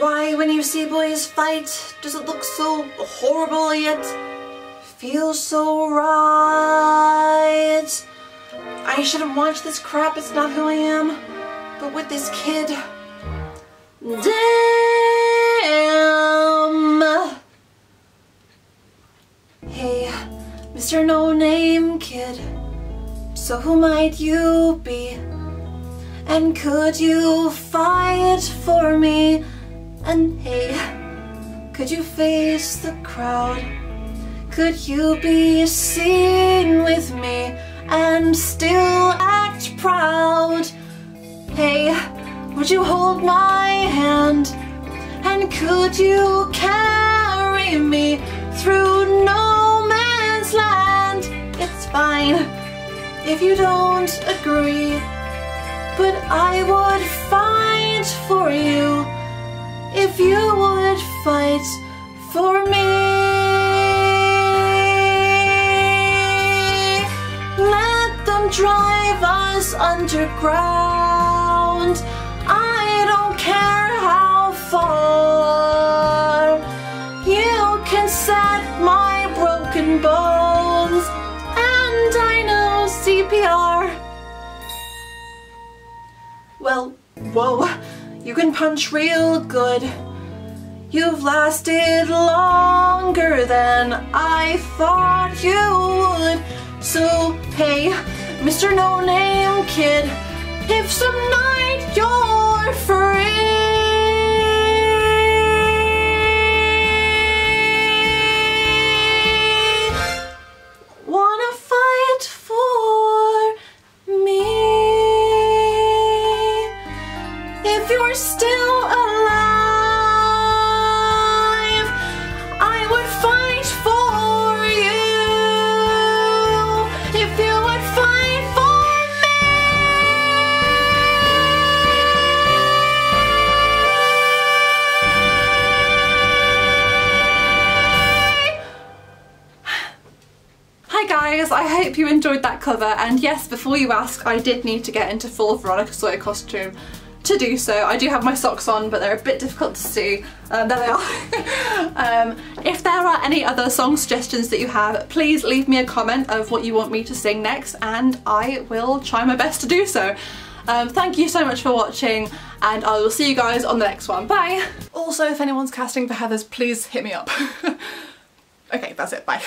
when you see boys fight, does it look so horrible yet feel so right? I shouldn't watch this crap, it's not who I am. But with this kid, damn. Hey, Mr. No Name Kid, so who might you be? And could you fight for me? And hey, could you face the crowd? Could you be seen with me and still act proud? Hey, would you hold my hand? And could you carry me through no man's land? It's fine if you don't agree, but I would fight for you if you would fight for me. Let them drive us underground. I don't care how far. You can set my broken bones, and I know CPR. Well, whoa, you can punch real good. You've lasted longer than I thought you would. So, hey, Mr. No Name Kid, if some night you're still alive, I would fight for you. If you would fight for me. Hi guys, I hope you enjoyed that cover and yes, before you ask, I did need to get into full Veronica Sawyer costume to do so. I do have my socks on, but they're a bit difficult to see. Um, there they are. um, if there are any other song suggestions that you have, please leave me a comment of what you want me to sing next and I will try my best to do so. Um, thank you so much for watching and I will see you guys on the next one. Bye! Also, if anyone's casting for Heathers, please hit me up. okay, that's it. Bye.